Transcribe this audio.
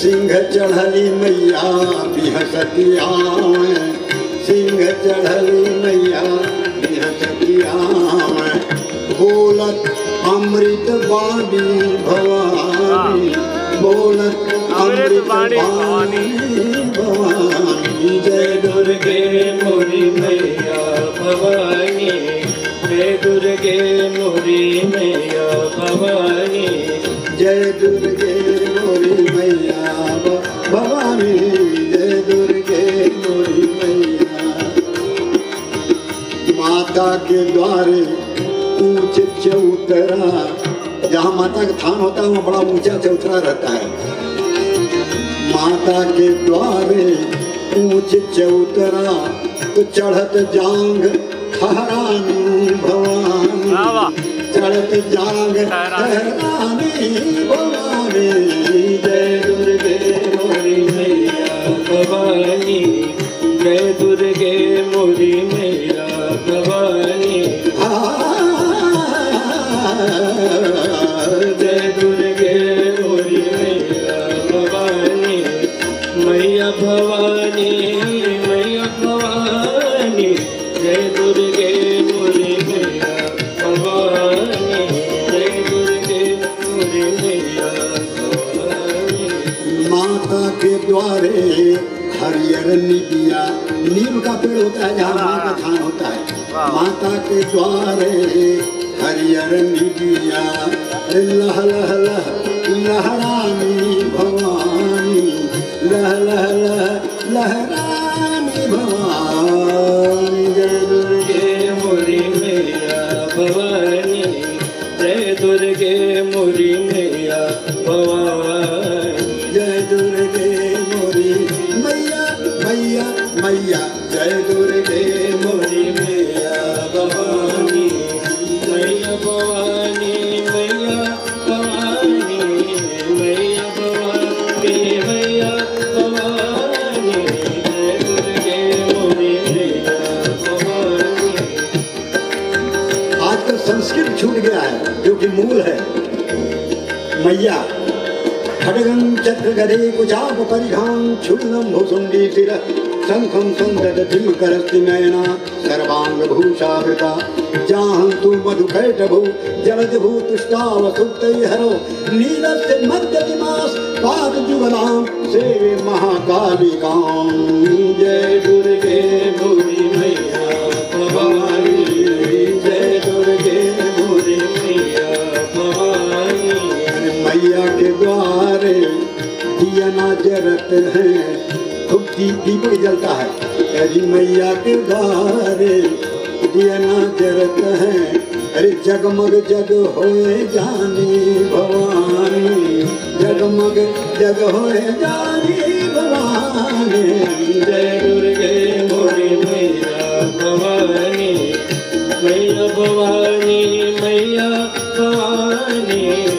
सिंह चढ़ली मैया बिहसतिया सिंह चढ़ली मैया बिहसतिया बोलत अमृत भवानी बोलत भवानी। जय दुर्गे मोरी मैया भवानी। जय दुर्गे मोरी मैया भवानी। जय दुर्गे मोरी मैया भवानी। जय दुर्गे मोरी मैया माता के द्वारे ऊँचे चौतरा जहाँ माता का थान होता है, वहाँ बड़ा ऊँचा चौतरा रहता है। माता के द्वारे ऊँचे चौतरा तो चढ़त जांग ठहरानी भवानी। चढ़त जांग ठहरानी। भवानी। जय दुर्गे मोरी मैया भवानी। जय दुर्गे मोरी मैया भवानी। जय दुर्गे मैया भवानी मैया भवानी जय दुर्गे मोरी मैया भवानी जय दुर्गे मोरी मैया भवानी। माता के द्वारे हरियर निबिया नीम का पेड़ होता है जहाँ माँ का थान होता है। माता के द्वारे हरियर निबिया लह लह लह लहरानी भवानी जय दुर्गे मोरी मैया मैया मैया जय दुर्गे मोरी मैया भवानी मैया भवानी मैया मैया भवानी मैया मोरी मैया भवानी आज तो संस्कृत छूट गया है, जो कि मूल है। मैया, खड्गं चक्रगदे कुचाप परिघां क्षुल्लं भुसुण्डी शिर शङ्खं सन्ददतिं करस्ति नयना, सर्वाङ्गभूषावृता, जाहन्तु मधुकैटभौ जलजभूतुष्टाव सुप्तैहरो नीलस्य मद्गतिमास् पादजुगलां सेवे महाकालिकां। जय दुर्गे भूरि मैया भवानी के द्वारे दिया ना जरत है। खूब दीपक जलता है। अरे मैया के द्वारे दिया ना जरत है। अरे जगमग जग होए जानी भवानी। जगमग जग होए जानी भवानी। जय दुर्गे मोरी मैया भवानी। मैया भवानी मैया भवानी।